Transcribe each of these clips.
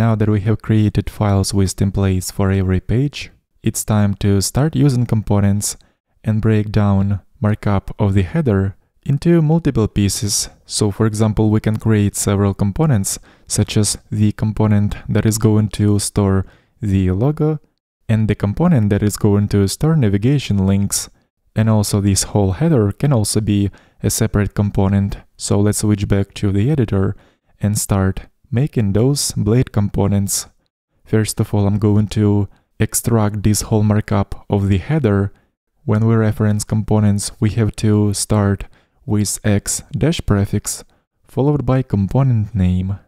Now that we have created files with templates for every page, it's time to start using components and break down markup of the header into multiple pieces. So for example, we can create several components, such as the component that is going to store the logo and the component that is going to store navigation links. And also this whole header can also be a separate component. So let's switch back to the editor and start making those blade components. First of all, I'm going to extract this whole markup of the header. When we reference components, we have to start with x dash prefix followed by component name.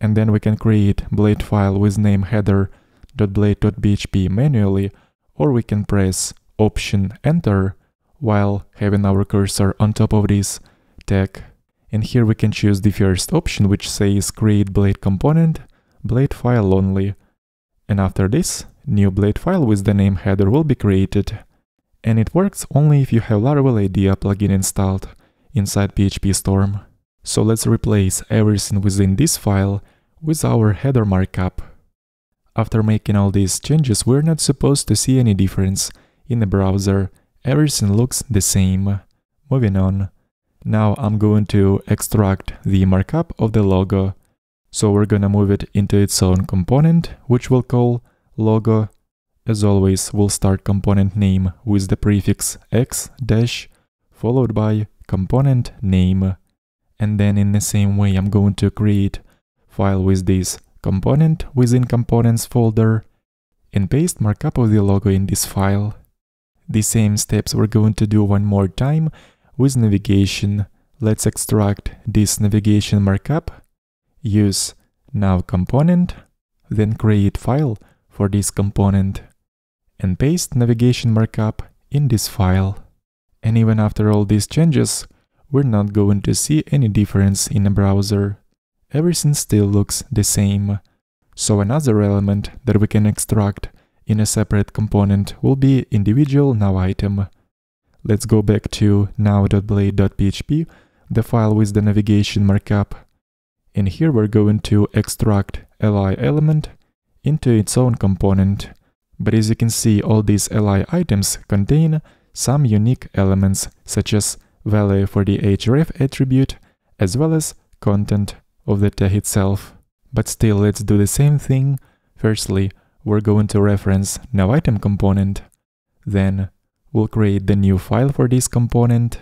And then we can create blade file with name header.blade.php manually, or we can press option enter while having our cursor on top of this tag and here we can choose the first option which says create blade component, blade file only. And after this, new blade file with the name header will be created. And it works only if you have Laravel IDEA plugin installed inside PHP Storm. So let's replace everything within this file with our header markup. After making all these changes, we're not supposed to see any difference in the browser. Everything looks the same. Moving on. Now I'm going to extract the markup of the logo. So we're gonna move it into its own component, which we'll call logo. As always, we'll start component name with the prefix x dash followed by component name. And then in the same way, I'm going to create file with this component within components folder and paste markup of the logo in this file. The same steps we're going to do one more time with navigation, let's extract this navigation markup, use nav component, then create file for this component, and paste navigation markup in this file. And even after all these changes, we're not going to see any difference in the browser. Everything still looks the same. So another element that we can extract in a separate component will be individual nav item. Let's go back to nav.blade.php, the file with the navigation markup. And here we're going to extract li element into its own component. But as you can see, all these li items contain some unique elements, such as value for the href attribute, as well as content of the tag itself. But still, let's do the same thing. Firstly, we're going to reference nav item component. Then We'll create the new file for this component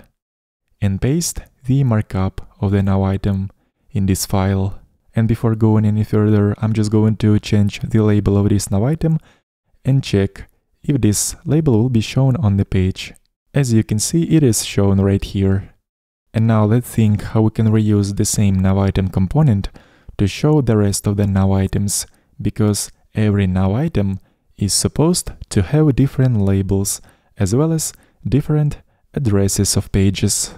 and paste the markup of the nav item in this file. And before going any further, I'm just going to change the label of this nav item and check if this label will be shown on the page. As you can see, it is shown right here. And now let's think how we can reuse the same nav item component to show the rest of the nav items, because every nav item is supposed to have different labels as well as different addresses of pages.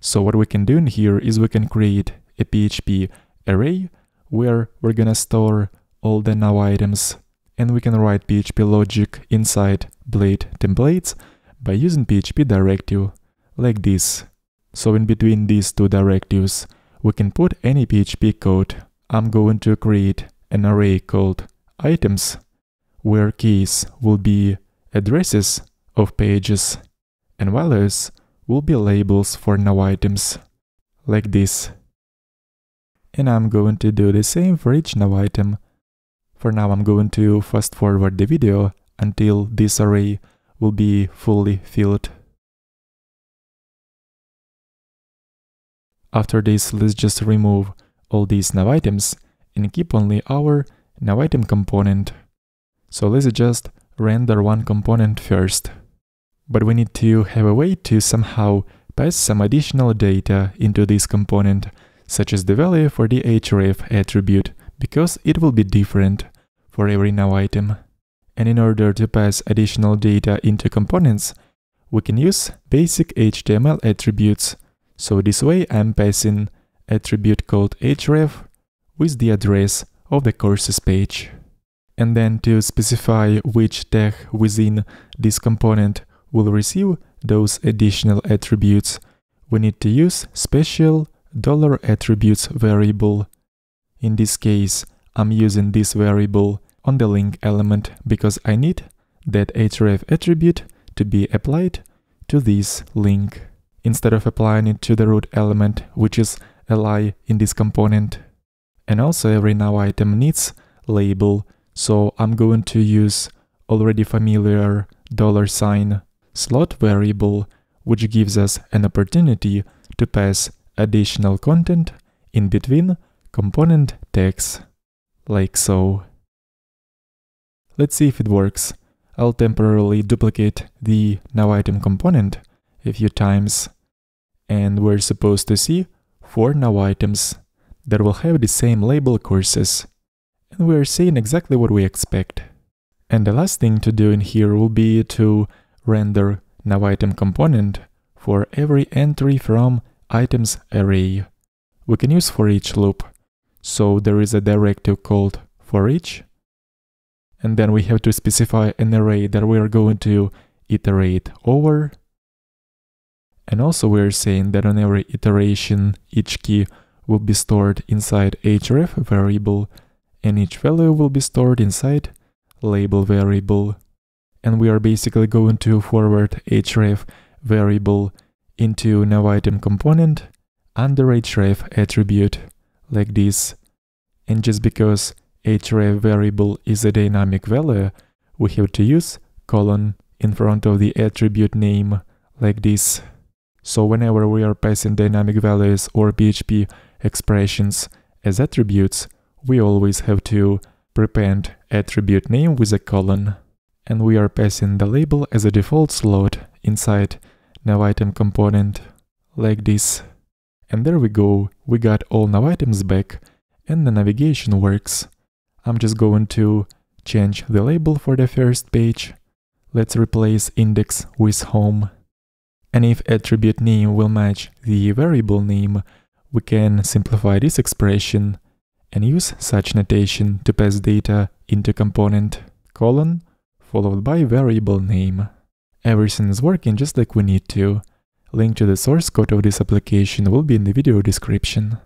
So what we can do in here is we can create a PHP array where we're gonna store all the nav items and we can write PHP logic inside blade templates by using PHP directive like this. So in between these two directives, we can put any PHP code. I'm going to create an array called items, where keys will be addresses of pages and values will be labels for nav items, like this. And I'm going to do the same for each nav item. For now I'm going to fast forward the video until this array will be fully filled. After this, let's just remove all these nav items and keep only our nav item component. So let's just render one component first but we need to have a way to somehow pass some additional data into this component, such as the value for the href attribute, because it will be different for every nav item. And in order to pass additional data into components, we can use basic HTML attributes. So this way I'm passing attribute called href with the address of the courses page. And then to specify which tag within this component will receive those additional attributes, we need to use special dollar $attributes variable. In this case, I'm using this variable on the link element because I need that href attribute to be applied to this link instead of applying it to the root element, which is a li in this component. And also every nav item needs label, so I'm going to use already familiar dollar sign slot variable, which gives us an opportunity to pass additional content in between component tags, like so. Let's see if it works. I'll temporarily duplicate the navItem component a few times. And we're supposed to see four navItems that will have the same label courses. And we're seeing exactly what we expect. And the last thing to do in here will be to render navItem component for every entry from items array. We can use for each loop. So there is a directive called for each and then we have to specify an array that we are going to iterate over. And also we're saying that on every iteration, each key will be stored inside href variable, and each value will be stored inside label variable. And we are basically going to forward href variable into navItem component under href attribute, like this. And just because href variable is a dynamic value, we have to use colon in front of the attribute name like this. So whenever we are passing dynamic values or PHP expressions as attributes, we always have to prepend attribute name with a colon. And we are passing the label as a default slot inside navItem component, like this. And there we go, we got all navItems back, and the navigation works. I'm just going to change the label for the first page. Let's replace index with home. And if attribute name will match the variable name, we can simplify this expression and use such notation to pass data into component colon followed by variable name. Everything is working just like we need to. Link to the source code of this application will be in the video description.